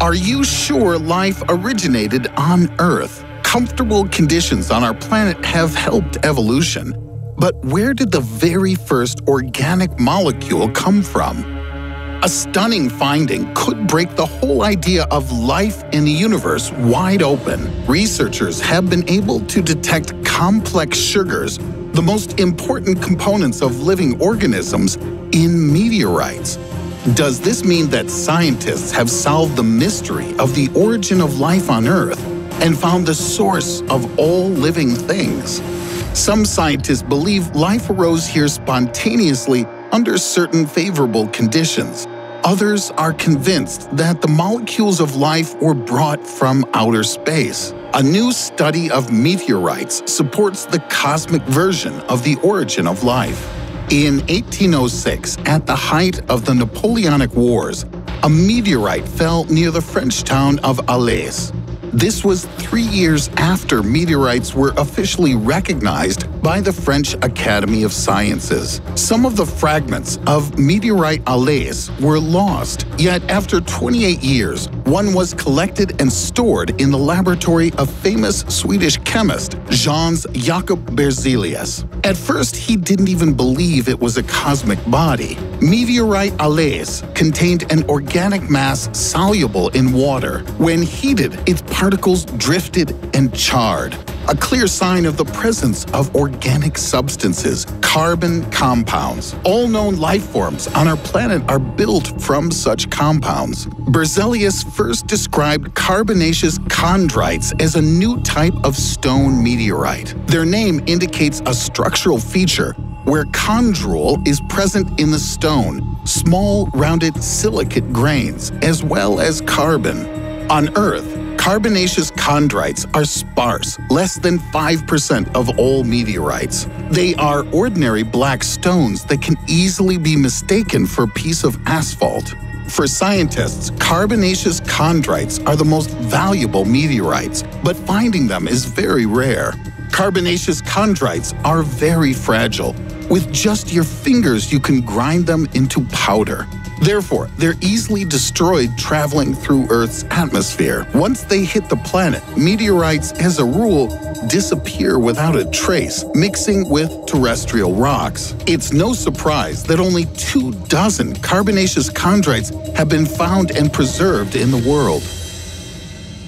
Are you sure life originated on Earth? Comfortable conditions on our planet have helped evolution. But where did the very first organic molecule come from? A stunning finding could break the whole idea of life in the universe wide open. Researchers have been able to detect complex sugars, the most important components of living organisms, in meteorites. Does this mean that scientists have solved the mystery of the origin of life on Earth and found the source of all living things? Some scientists believe life arose here spontaneously under certain favorable conditions. Others are convinced that the molecules of life were brought from outer space. A new study of meteorites supports the cosmic version of the origin of life. In 1806, at the height of the Napoleonic Wars, a meteorite fell near the French town of Alais. This was three years after meteorites were officially recognized by the French Academy of Sciences. Some of the fragments of meteorite Alais were lost, yet after 28 years, one was collected and stored in the laboratory of famous Swedish chemist Jöns Jakob Berzelius. At first, he didn't even believe it was a cosmic body. Meteorite Alais contained an organic mass soluble in water. When heated, its particles drifted and charred a clear sign of the presence of organic substances, carbon compounds. All known life forms on our planet are built from such compounds. Berzelius first described carbonaceous chondrites as a new type of stone meteorite. Their name indicates a structural feature where chondrule is present in the stone, small rounded silicate grains, as well as carbon. On Earth, Carbonaceous chondrites are sparse, less than 5% of all meteorites. They are ordinary black stones that can easily be mistaken for a piece of asphalt. For scientists, carbonaceous chondrites are the most valuable meteorites, but finding them is very rare. Carbonaceous chondrites are very fragile. With just your fingers, you can grind them into powder. Therefore, they're easily destroyed traveling through Earth's atmosphere. Once they hit the planet, meteorites, as a rule, disappear without a trace, mixing with terrestrial rocks. It's no surprise that only two dozen carbonaceous chondrites have been found and preserved in the world.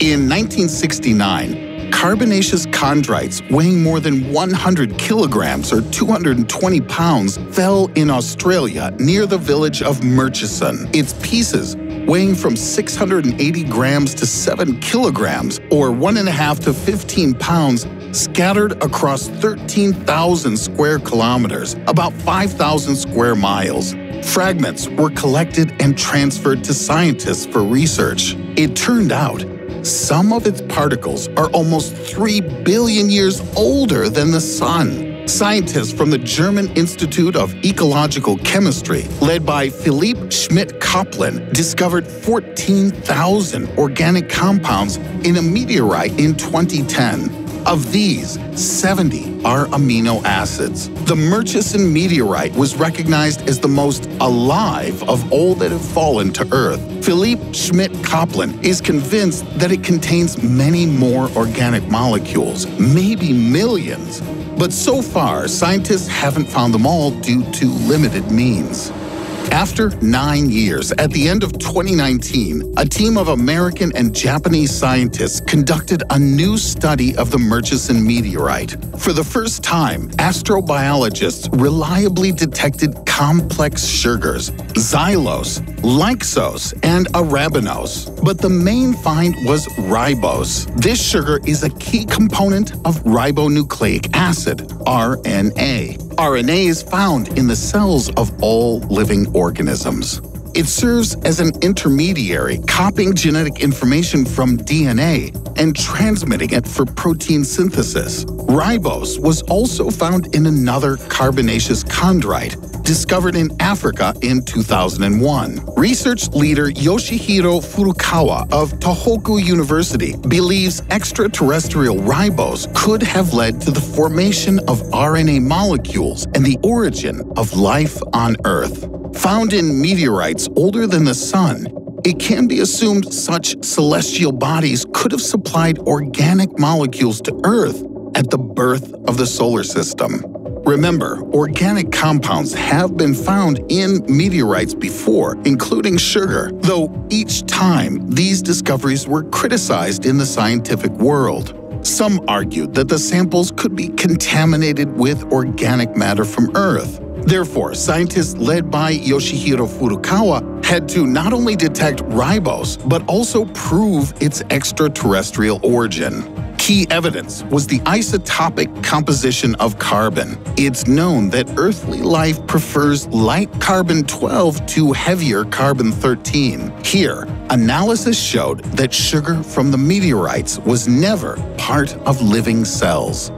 In 1969, carbonaceous chondrites weighing more than 100 kilograms or 220 pounds fell in Australia near the village of Murchison. Its pieces weighing from 680 grams to 7 kilograms or 1.5 to 15 pounds scattered across 13,000 square kilometers, about 5,000 square miles. Fragments were collected and transferred to scientists for research. It turned out some of its particles are almost 3 billion years older than the Sun. Scientists from the German Institute of Ecological Chemistry, led by Philipp Schmitt-Kopplin, discovered 14,000 organic compounds in a meteorite in 2010. Of these, 70 are amino acids. The Murchison meteorite was recognized as the most alive of all that have fallen to Earth. Philippe Schmitt-Kopplin is convinced that it contains many more organic molecules, maybe millions. But so far, scientists haven't found them all due to limited means. After nine years, at the end of 2019, a team of American and Japanese scientists conducted a new study of the Murchison meteorite. For the first time, astrobiologists reliably detected complex sugars, xylose, lyxose, and arabinose. But the main find was ribose. This sugar is a key component of ribonucleic acid, RNA. RNA is found in the cells of all living organisms. It serves as an intermediary, copying genetic information from DNA and transmitting it for protein synthesis. Ribose was also found in another carbonaceous chondrite, discovered in Africa in 2001. Research leader Yoshihiro Furukawa of Tohoku University believes extraterrestrial ribose could have led to the formation of RNA molecules and the origin of life on Earth. Found in meteorites older than the Sun, it can be assumed such celestial bodies could have supplied organic molecules to Earth at the birth of the solar system. Remember, organic compounds have been found in meteorites before, including sugar, though each time these discoveries were criticized in the scientific world. Some argued that the samples could be contaminated with organic matter from Earth. Therefore, scientists led by Yoshihiro Furukawa had to not only detect ribose, but also prove its extraterrestrial origin. Key evidence was the isotopic composition of carbon. It's known that earthly life prefers light carbon 12 to heavier carbon 13. Here, analysis showed that sugar from the meteorites was never part of living cells.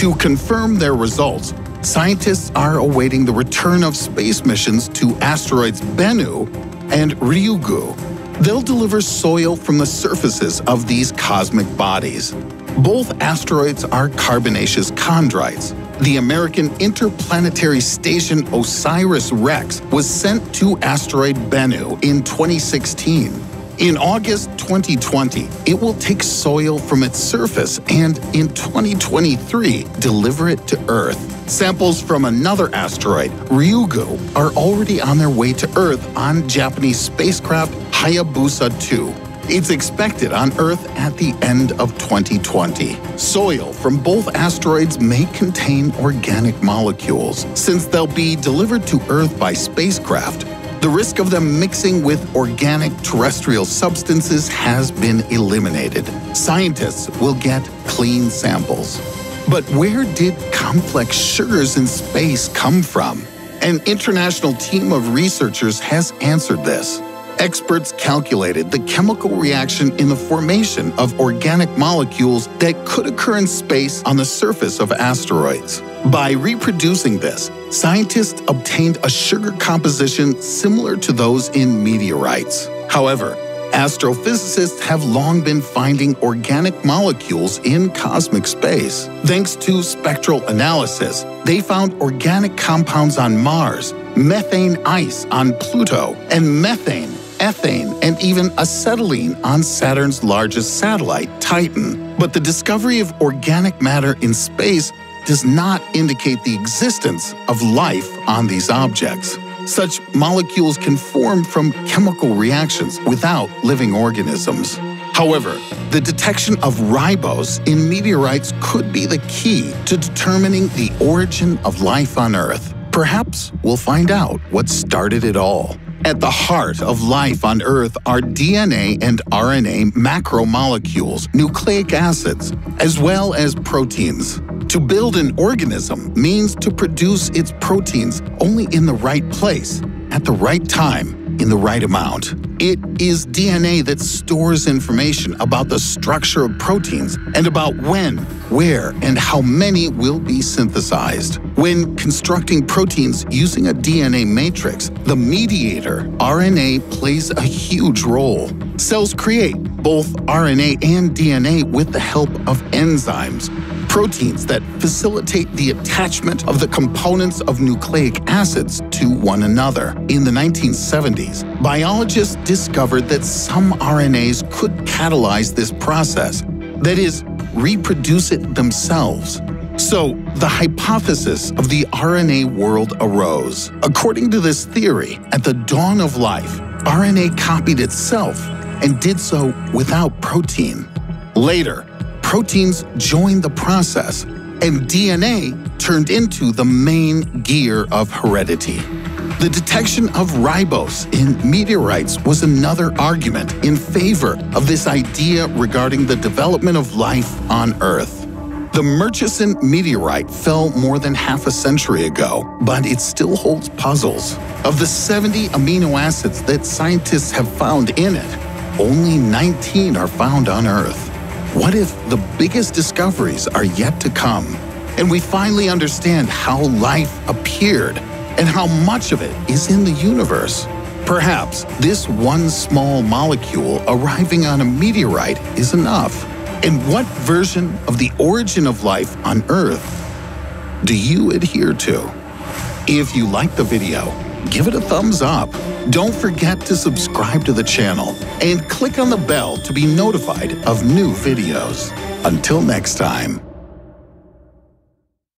To confirm their results, scientists are awaiting the return of space missions to asteroids Bennu and Ryugu They'll deliver soil from the surfaces of these cosmic bodies. Both asteroids are carbonaceous chondrites. The American interplanetary station OSIRIS-REx was sent to asteroid Bennu in 2016. In August 2020, it will take soil from its surface and in 2023 deliver it to Earth. Samples from another asteroid, Ryugu, are already on their way to Earth on Japanese spacecraft Hayabusa 2. It's expected on Earth at the end of 2020. Soil from both asteroids may contain organic molecules. Since they'll be delivered to Earth by spacecraft, the risk of them mixing with organic terrestrial substances has been eliminated. Scientists will get clean samples. But where did complex sugars in space come from? An international team of researchers has answered this. Experts calculated the chemical reaction in the formation of organic molecules that could occur in space on the surface of asteroids. By reproducing this, scientists obtained a sugar composition similar to those in meteorites. However, astrophysicists have long been finding organic molecules in cosmic space. Thanks to spectral analysis, they found organic compounds on Mars, methane ice on Pluto, and methane, ethane, and even acetylene on Saturn's largest satellite, Titan. But the discovery of organic matter in space does not indicate the existence of life on these objects. Such molecules can form from chemical reactions without living organisms. However, the detection of ribose in meteorites could be the key to determining the origin of life on Earth. Perhaps we'll find out what started it all. At the heart of life on Earth are DNA and RNA macromolecules, nucleic acids, as well as proteins. To build an organism means to produce its proteins only in the right place, at the right time, in the right amount. It is DNA that stores information about the structure of proteins and about when, where, and how many will be synthesized. When constructing proteins using a DNA matrix, the mediator, RNA, plays a huge role. Cells create both RNA and DNA with the help of enzymes, proteins that facilitate the attachment of the components of nucleic acids to one another. In the 1970s, biologists discovered that some RNAs could catalyze this process, that is, reproduce it themselves. So, the hypothesis of the RNA world arose. According to this theory, at the dawn of life, RNA copied itself and did so without protein. Later, proteins joined the process, and DNA turned into the main gear of heredity. The detection of ribose in meteorites was another argument in favor of this idea regarding the development of life on Earth. The Murchison meteorite fell more than half a century ago, but it still holds puzzles. Of the 70 amino acids that scientists have found in it, only 19 are found on Earth. What if the biggest discoveries are yet to come, and we finally understand how life appeared and how much of it is in the universe? Perhaps this one small molecule arriving on a meteorite is enough. And what version of the origin of life on Earth do you adhere to? If you like the video, give it a thumbs up. Don't forget to subscribe to the channel and click on the bell to be notified of new videos. Until next time.